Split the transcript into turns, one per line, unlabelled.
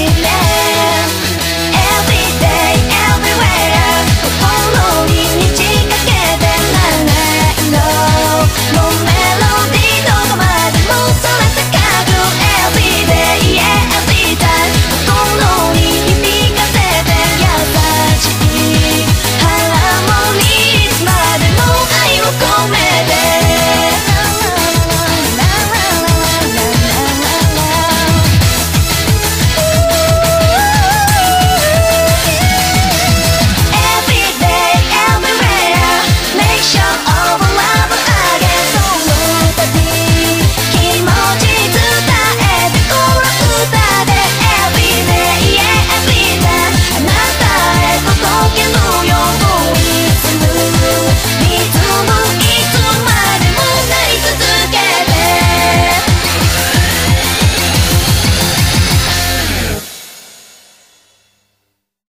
me